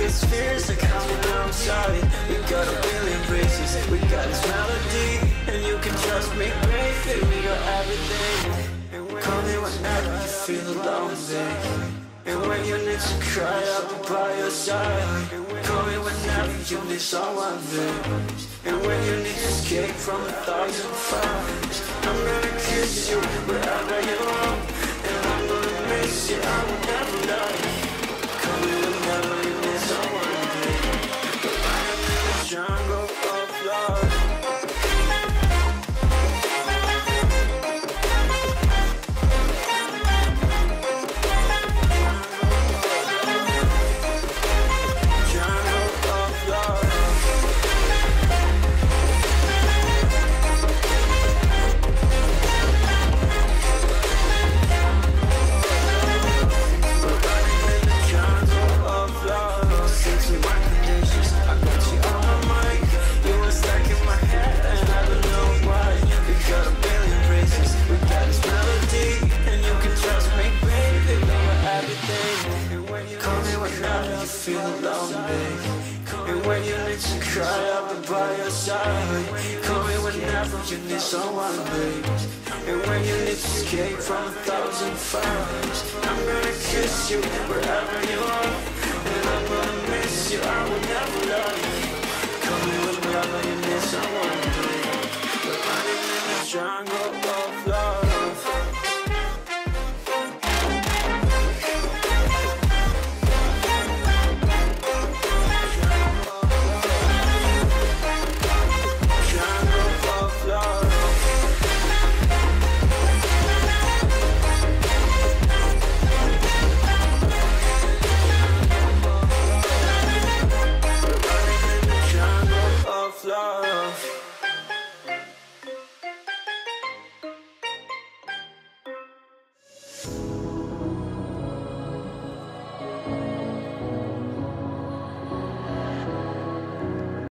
biggest fears are coming outside We got a billion races, we got this melody And you can trust me, baby, we got everything. Call me whenever you feel alone, baby and when you need to cry, I'll be by your side. Call me whenever you need someone, babe And when you need to escape from a thousand fires I'm gonna kiss you me you feel babe. And when you need to cry, I'll be by your side. Call me whenever you need someone, babe. And when you need to escape from a thousand fires, I'm gonna kiss you wherever you are. And I'm gonna miss you, I will never lie. Call me whenever you need someone, babe. We're running in the jungle.